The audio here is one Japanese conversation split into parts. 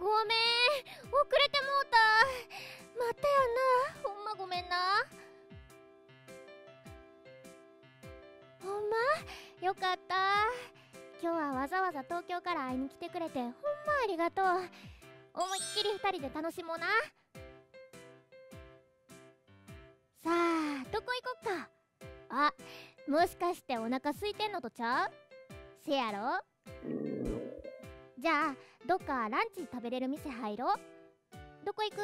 ごめん遅れてもうたまたやな。ほんまごめん。なほんまよかった。今日はわざわざ東京から会いに来てくれてほんまありがとう。思いっきり2人で楽しもうな。さあどこ行こっか。あもしかしてお腹空いてんのとちゃう？せやろ？じゃあどっかランチ食べれる店入ろう。どこ行く？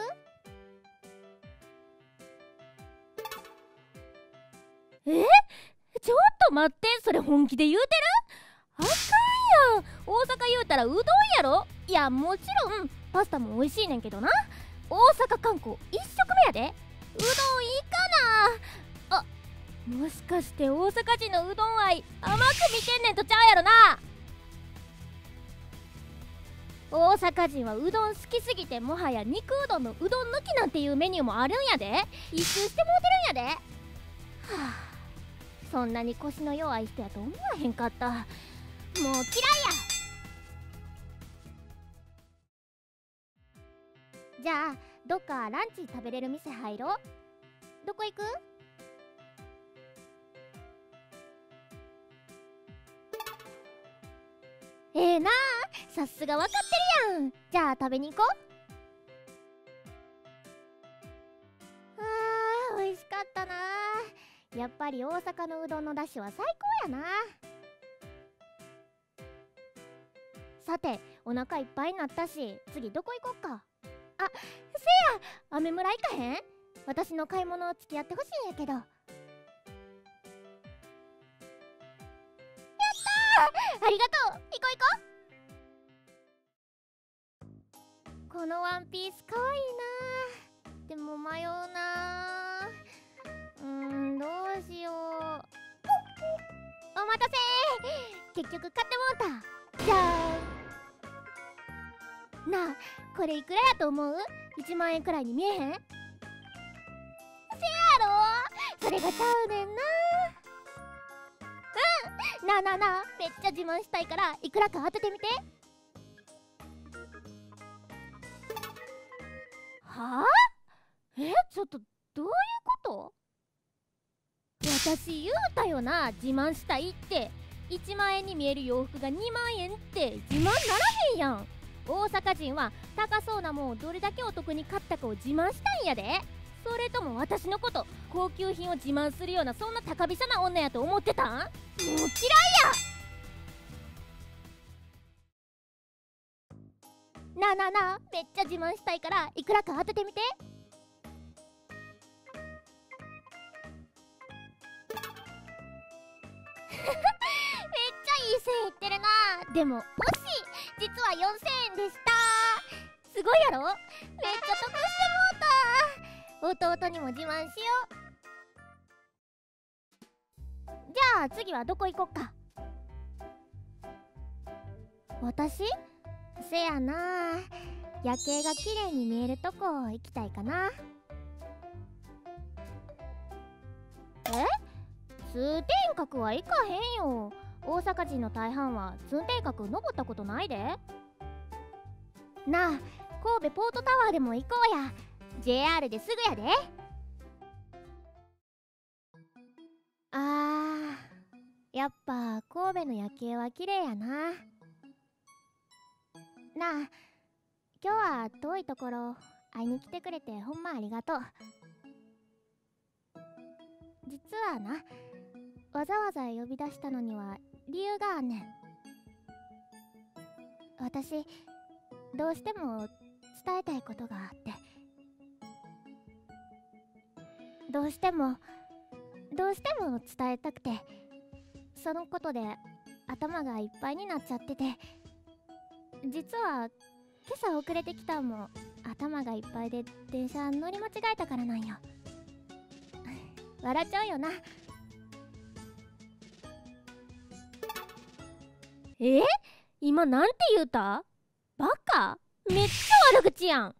え？ちょっと待ってそれ本気で言うてる？あかんやん。大阪言うたらうどんやろ？いやもちろんパスタも美味しいねんけどな。大阪観光一食目やで。うどんいいかな？あもしかして大阪人のうどん愛甘く見てんねんとちゃうやろな。大阪人はうどん好きすぎてもはや肉うどんのうどん抜きなんていうメニューもあるんやで。一周してもうてるんやで。はあそんなに腰の弱い人やと思わへんかった。もう嫌いや。じゃあどっかランチ食べれる店入ろう。どこ行く？ええなあ。さすが分かってるやん。じゃあ食べに行こう。あー美味しかったな。やっぱり大阪のうどんのだしは最高やな。さてお腹いっぱいになったし次どこ行こっか。あせや雨村行かへん？私の買い物を付き合ってほしいんやけど。やったー！ありがとう！行こう行ここのワンピースかわいいな。でも迷うな。うーんどうしよう。お待たせ。結局買ってもうた。じゃーん。なあこれいくらやと思う ?1 万円くらいに見えへん？せやろ。それがちゃうねんな。うん。なあなあなあめっちゃ自慢したいからいくらか当ててみて。はあ？えちょっとどういうこと？私言うたよな自慢したいって。1万円に見える洋服が2万円って自慢ならへんやん。大阪人は高そうなもんをどれだけお得に買ったかを自慢したんやで。それとも私のこと高級品を自慢するようなそんな高飛車な女やと思ってたん？もう嫌いや！なあなあなあめっちゃ自慢したいからいくらか当ててみて。めっちゃいい線いってるな。でも惜しい実は4000円でした。すごいやろ。めっちゃ得してもうた。弟にも自慢しよう。じゃあ次はどこ行こっか。私？せやな。夜景が綺麗に見えるとこ行きたいかな。え？通天閣は行かへんよ。大阪人の大半は通天閣登ったことないで。なあ神戸ポートタワーでも行こうや。JR ですぐやで。あーやっぱ神戸の夜景は綺麗やな。なあ今日は遠いところ会いに来てくれてほんまありがとう。実はなわざわざ呼び出したのには理由があんねん。私どうしても伝えたいことがあって。どうしてもどうしても伝えたくて。そのことで頭がいっぱいになっちゃってて。実は今朝遅れてきたんも頭がいっぱいで電車乗り間違えたからなんよ。笑っちゃうよな。え？今なんて言うた？バカ？めっちゃ悪口やん。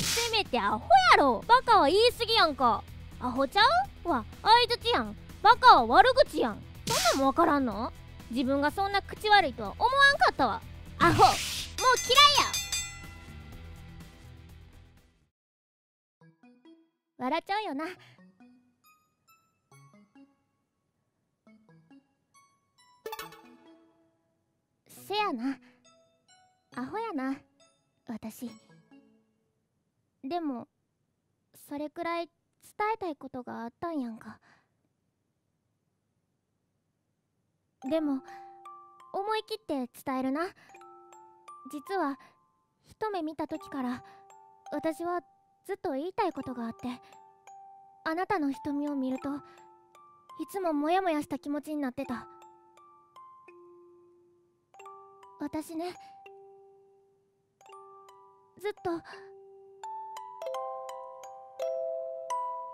せめてアホやろ。バカは言い過ぎやんか。アホちゃう？わ相づちやん。バカは悪口やん。そんなんもわからんの？自分がそんな口悪いとは思わんかったわ。アホ。もう嫌いや笑っちゃうよな。せやな。アホやな。私。でもそれくらい伝えたいことがあったんやんか。でも思い切って伝えるな。実は一目見た時から私はずっと言いたいことがあってあなたの瞳を見るといつもモヤモヤした気持ちになってた。私ねずっと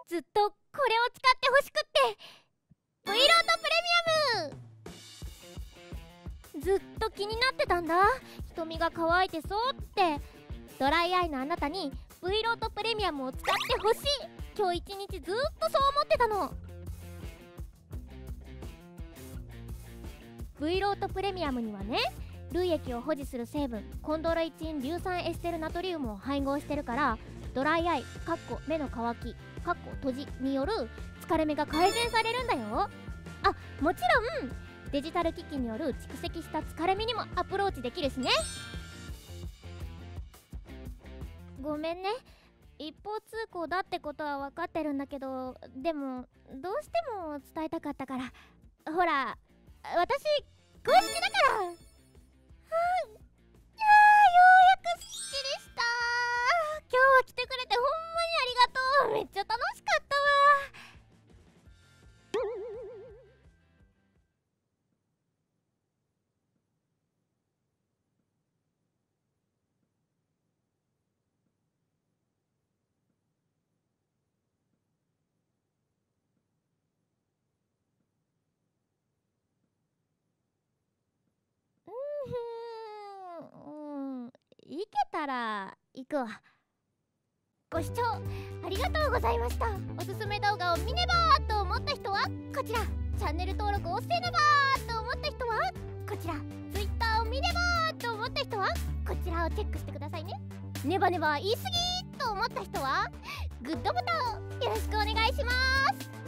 ずっとこれを使ってほしくって V ロートプレミアム！ずっと気になってたんだ。瞳が乾いてそうって。ドライアイのあなたに V ロートプレミアムを使ってほしい。今日一日ずっとそう思ってたの。V ロートプレミアムにはね涙液を保持する成分コンドロイチン硫酸エステルナトリウムを配合してるからドライアイかっこ目の乾きかっこ閉じによる疲れ目が改善されるんだよ。あもちろんデジタル機器による蓄積した疲れ身にもアプローチできるしね。ごめんね。一方通行だってことは分かってるんだけどでもどうしても伝えたかったから。ほら私公式だから。行けたら行くわ。ご視聴ありがとうございました。おすすめ動画を見ねばと思った人はこちら。チャンネル登録をせねばと思った人はこちら。Twitter を見ねばと思った人はこちらをチェックしてくださいね。ネバネバ言い過ぎと思った人はグッドボタンよろしくお願いします。